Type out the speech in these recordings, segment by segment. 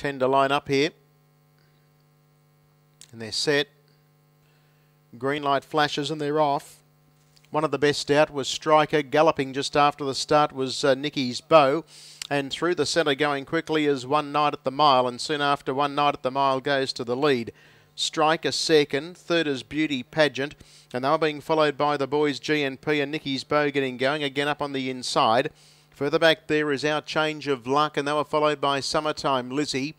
10 to line up here. And they're set. Green light flashes and they're off. One of the best out was Striker. Galloping just after the start was uh, Nicky's Bow. And through the centre going quickly is One Night at the Mile. And soon after One Night at the Mile goes to the lead. Striker second. Third is Beauty Pageant. And they are being followed by the boys GNP and Nicky's Bow getting going. Again up on the inside. Further back there is our change of luck. And they were followed by Summertime Lizzie.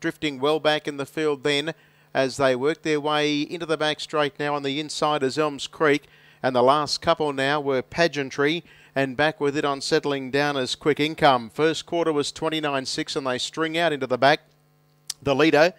Drifting well back in the field then as they work their way into the back straight now on the inside is Elms Creek. And the last couple now were Pageantry and back with it on settling down as Quick Income. First quarter was 29.6 and they string out into the back. The leader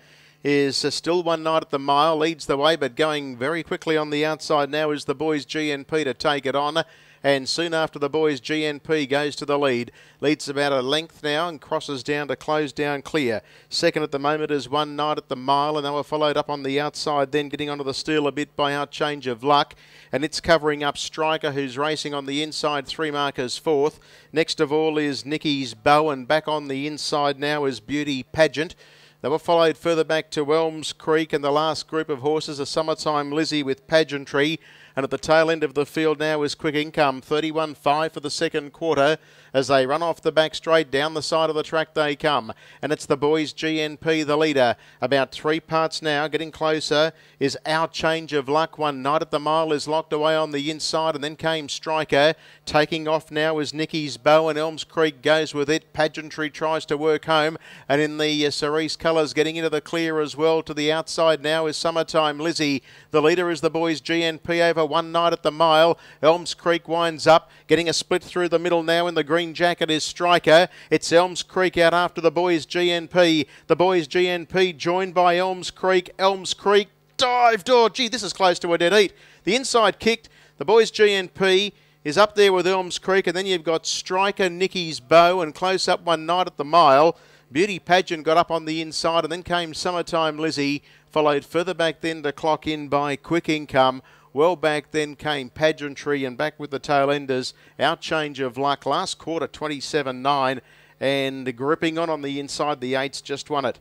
is uh, still one night at the mile, leads the way, but going very quickly on the outside now is the boys GNP to take it on and soon after the boys GNP goes to the lead. Leads about a length now and crosses down to close down clear. Second at the moment is One Night at the Mile and they were followed up on the outside then getting onto the steel a bit by our change of luck and it's covering up Striker who's racing on the inside three markers fourth. Next of all is Nicky's Bow and back on the inside now is Beauty Pageant. They were followed further back to Elms Creek and the last group of horses, a Summertime Lizzie with Pageantry. And at the tail end of the field now is Quick Income, 31.5 for the second quarter as they run off the back straight down the side of the track they come. And it's the boys GNP, the leader. About three parts now, getting closer is Our Change of Luck. One night at the mile is locked away on the inside and then came Striker. Taking off now is Nicky's Bow and Elms Creek goes with it. Pageantry tries to work home and in the uh, cerise colours getting into the clear as well to the outside now is Summertime Lizzie. The leader is the boys GNP over one night at the mile. Elms Creek winds up, getting a split through the middle now in the green jacket is Striker. It's Elms Creek out after the boys GNP. The boys GNP joined by Elms Creek. Elms Creek dived. Oh, gee, this is close to a dead heat. The inside kicked. The boys GNP is up there with Elms Creek, and then you've got Striker, Nicky's Bow, and close up one night at the mile. Beauty Pageant got up on the inside, and then came Summertime Lizzie, followed further back then to clock in by Quick Income. Well back then came Pageantry and back with the tail enders. Our change of luck last quarter 27 9 and gripping on on the inside. The eights just won it.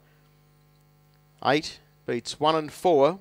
Eight beats one and four.